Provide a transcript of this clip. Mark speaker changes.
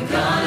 Speaker 1: the God.